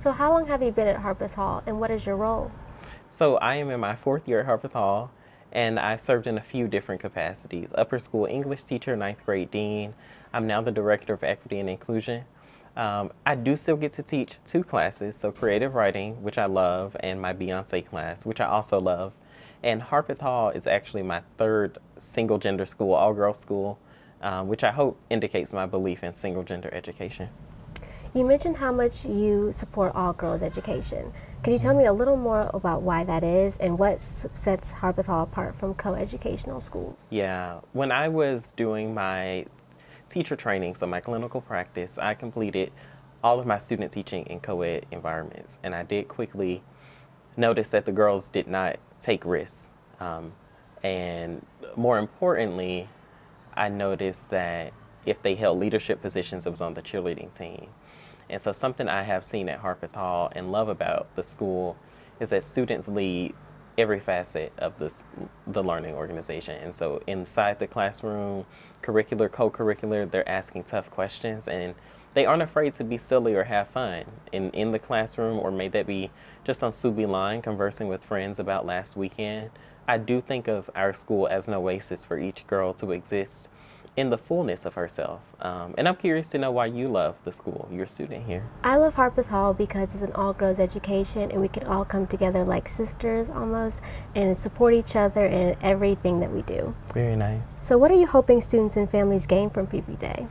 So how long have you been at Harpeth Hall and what is your role? So I am in my fourth year at Harpeth Hall and I've served in a few different capacities. Upper school English teacher, ninth grade dean. I'm now the director of equity and inclusion. Um, I do still get to teach two classes, so creative writing, which I love, and my Beyonce class, which I also love. And Harpeth Hall is actually my third single gender school, all girls school, um, which I hope indicates my belief in single gender education. You mentioned how much you support all girls education. Can you tell me a little more about why that is and what sets Harpeth Hall apart from co-educational schools? Yeah, when I was doing my teacher training, so my clinical practice, I completed all of my student teaching in co-ed environments. And I did quickly notice that the girls did not take risks. Um, and more importantly, I noticed that if they held leadership positions, it was on the cheerleading team. And so something I have seen at Harpeth Hall and love about the school is that students lead every facet of this, the learning organization. And so inside the classroom, curricular, co-curricular, they're asking tough questions and they aren't afraid to be silly or have fun in, in the classroom or may that be just on Subi Line conversing with friends about last weekend. I do think of our school as an oasis for each girl to exist in the fullness of herself. Um, and I'm curious to know why you love the school, you're a student here. I love Harpeth Hall because it's an all girls education and we can all come together like sisters almost and support each other in everything that we do. Very nice. So, what are you hoping students and families gain from PV Day?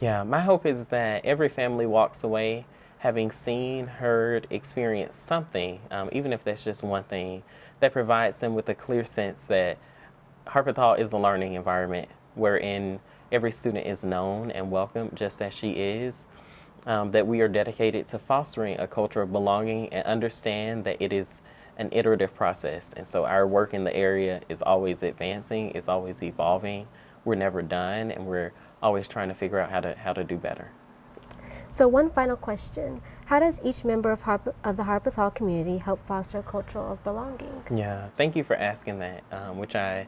Yeah, my hope is that every family walks away having seen, heard, experienced something, um, even if that's just one thing, that provides them with a clear sense that Harpeth Hall is a learning environment wherein every student is known and welcome just as she is. Um, that we are dedicated to fostering a culture of belonging and understand that it is an iterative process. And so our work in the area is always advancing, it's always evolving. We're never done and we're always trying to figure out how to, how to do better. So one final question. How does each member of, Harp of the Harpeth Hall community help foster a culture of belonging? Yeah, thank you for asking that, um, which I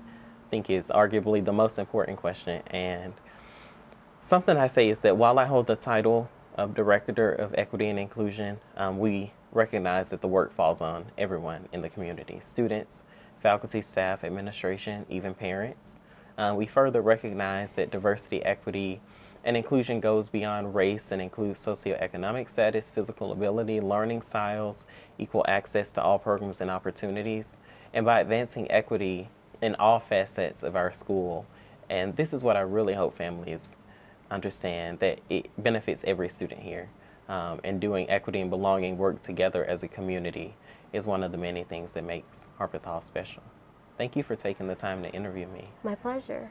think is arguably the most important question. And something I say is that while I hold the title of Director of Equity and Inclusion, um, we recognize that the work falls on everyone in the community students, faculty, staff, administration, even parents. Uh, we further recognize that diversity, equity, and inclusion goes beyond race and includes socioeconomic status, physical ability, learning styles, equal access to all programs and opportunities. And by advancing equity in all facets of our school. And this is what I really hope families understand, that it benefits every student here. Um, and doing equity and belonging work together as a community is one of the many things that makes Harpeth Hall special. Thank you for taking the time to interview me. My pleasure.